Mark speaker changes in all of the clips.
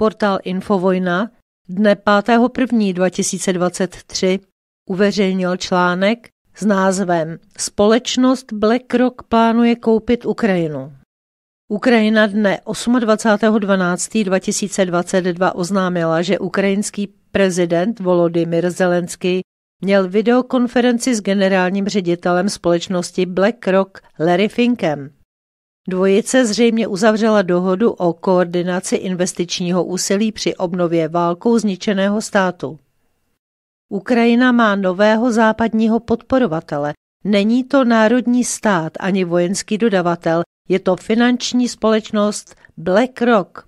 Speaker 1: Portál Infovojna dne 5.1.2023 uveřejnil článek s názvem Společnost BlackRock plánuje koupit Ukrajinu. Ukrajina dne 28.12.2022 oznámila, že ukrajinský prezident Volodymyr Zelensky měl videokonferenci s generálním ředitelem společnosti BlackRock Larry Finkem. Dvojice zřejmě uzavřela dohodu o koordinaci investičního úsilí při obnově válkou zničeného státu. Ukrajina má nového západního podporovatele. Není to národní stát ani vojenský dodavatel, je to finanční společnost BlackRock.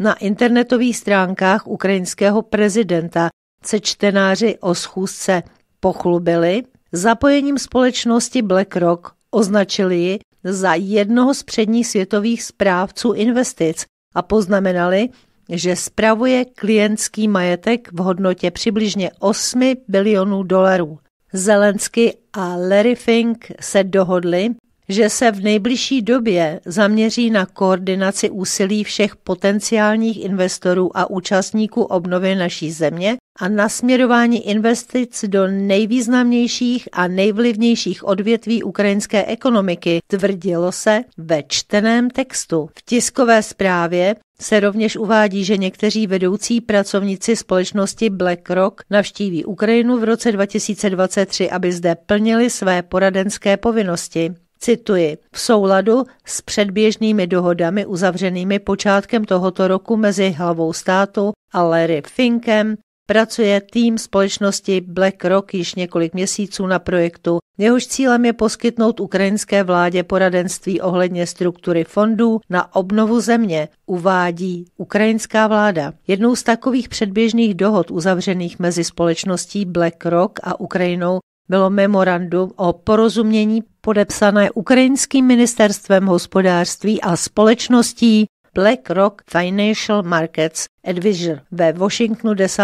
Speaker 1: Na internetových stránkách ukrajinského prezidenta se čtenáři o schůzce pochlubili, zapojením společnosti BlackRock označili ji za jednoho z předních světových správců investic a poznamenali, že spravuje klientský majetek v hodnotě přibližně 8 bilionů dolarů. Zelensky a Larry Fink se dohodli, že se v nejbližší době zaměří na koordinaci úsilí všech potenciálních investorů a účastníků obnovy naší země a nasměrování investic do nejvýznamnějších a nejvlivnějších odvětví ukrajinské ekonomiky, tvrdilo se ve čteném textu. V tiskové zprávě se rovněž uvádí, že někteří vedoucí pracovníci společnosti BlackRock navštíví Ukrajinu v roce 2023, aby zde plnili své poradenské povinnosti. Cituji, v souladu s předběžnými dohodami uzavřenými počátkem tohoto roku mezi hlavou státu a Larry Finkem pracuje tým společnosti BlackRock již několik měsíců na projektu. Jehož cílem je poskytnout ukrajinské vládě poradenství ohledně struktury fondů na obnovu země, uvádí ukrajinská vláda. Jednou z takových předběžných dohod uzavřených mezi společností BlackRock a Ukrajinou bylo memorandum o porozumění podepsané ukrajinským ministerstvem hospodářství a společností BlackRock Financial Markets Advisor ve Washingtonu 10.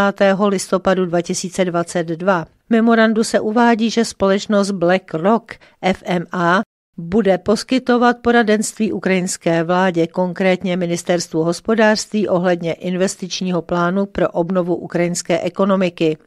Speaker 1: listopadu 2022. Memorandu se uvádí, že společnost BlackRock FMA bude poskytovat poradenství ukrajinské vládě, konkrétně ministerstvu hospodářství ohledně investičního plánu pro obnovu ukrajinské ekonomiky.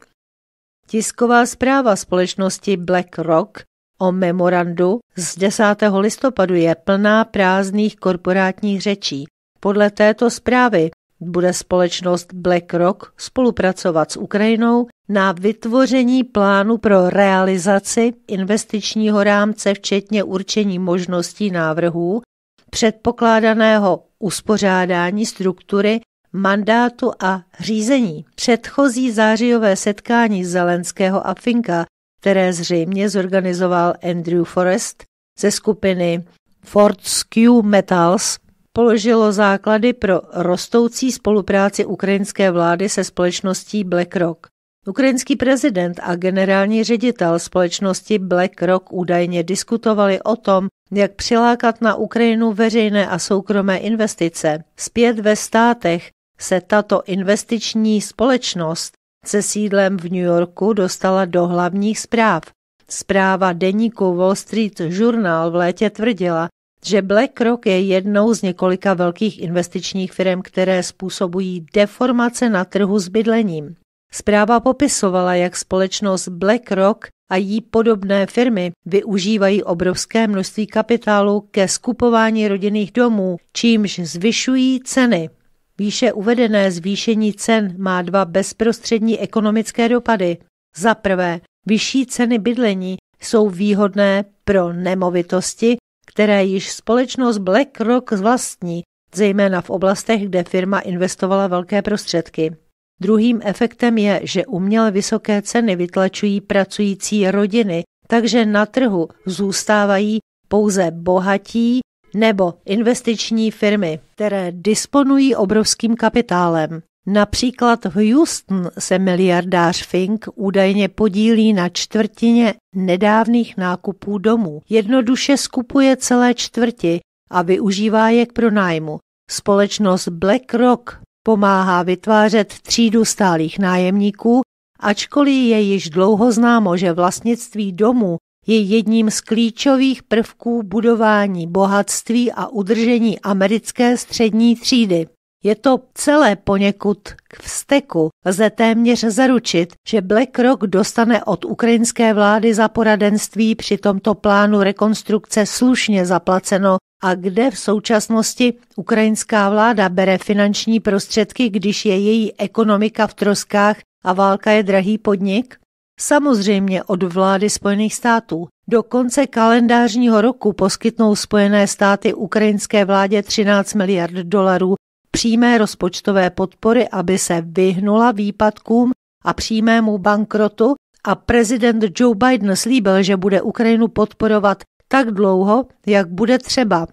Speaker 1: Tisková zpráva společnosti BlackRock o memorandu z 10. listopadu je plná prázdných korporátních řečí. Podle této zprávy bude společnost BlackRock spolupracovat s Ukrajinou na vytvoření plánu pro realizaci investičního rámce, včetně určení možností návrhů, předpokládaného uspořádání struktury mandátu a řízení. Předchozí zářijové setkání Zelenského a Finka, které zřejmě zorganizoval Andrew Forrest ze skupiny Fortescue Metals, položilo základy pro rostoucí spolupráci ukrajinské vlády se společností BlackRock. Ukrajinský prezident a generální ředitel společnosti BlackRock údajně diskutovali o tom, jak přilákat na Ukrajinu veřejné a soukromé investice. Zpět ve státech se tato investiční společnost se sídlem v New Yorku dostala do hlavních zpráv. Zpráva deníku Wall Street Journal v létě tvrdila, že BlackRock je jednou z několika velkých investičních firm, které způsobují deformace na trhu s bydlením. Zpráva popisovala, jak společnost BlackRock a jí podobné firmy využívají obrovské množství kapitálu ke skupování rodinných domů, čímž zvyšují ceny. Výše uvedené zvýšení cen má dva bezprostřední ekonomické dopady. Za prvé, vyšší ceny bydlení jsou výhodné pro nemovitosti, které již společnost BlackRock vlastní, zejména v oblastech, kde firma investovala velké prostředky. Druhým efektem je, že uměle vysoké ceny vytlačují pracující rodiny, takže na trhu zůstávají pouze bohatí nebo investiční firmy, které disponují obrovským kapitálem. Například v Houston se miliardář Fink údajně podílí na čtvrtině nedávných nákupů domů. Jednoduše skupuje celé čtvrti a využívá je k pronájmu. Společnost BlackRock pomáhá vytvářet třídu stálých nájemníků, ačkoliv je již dlouho známo, že vlastnictví domů je jedním z klíčových prvků budování bohatství a udržení americké střední třídy. Je to celé poněkud k vzteku. Lze téměř zaručit, že BlackRock dostane od ukrajinské vlády za poradenství při tomto plánu rekonstrukce slušně zaplaceno a kde v současnosti ukrajinská vláda bere finanční prostředky, když je její ekonomika v troskách a válka je drahý podnik? Samozřejmě od vlády Spojených států. Do konce kalendářního roku poskytnou Spojené státy ukrajinské vládě 13 miliard dolarů přímé rozpočtové podpory, aby se vyhnula výpadkům a přímému bankrotu a prezident Joe Biden slíbil, že bude Ukrajinu podporovat tak dlouho, jak bude třeba.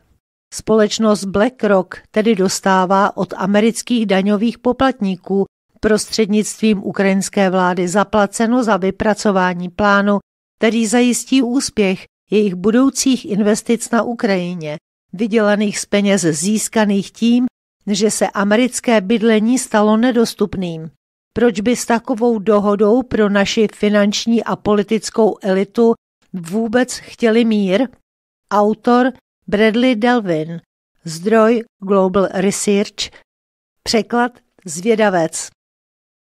Speaker 1: Společnost BlackRock tedy dostává od amerických daňových poplatníků prostřednictvím ukrajinské vlády zaplaceno za vypracování plánu, který zajistí úspěch jejich budoucích investic na Ukrajině, vydělaných z peněz získaných tím, že se americké bydlení stalo nedostupným. Proč by s takovou dohodou pro naši finanční a politickou elitu vůbec chtěli mír? Autor Bradley Delvin, zdroj Global Research, překlad Zvědavec.